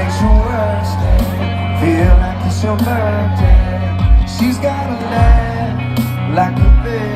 makes your worst day feel like it's your birthday. She's got a laugh like a bitch.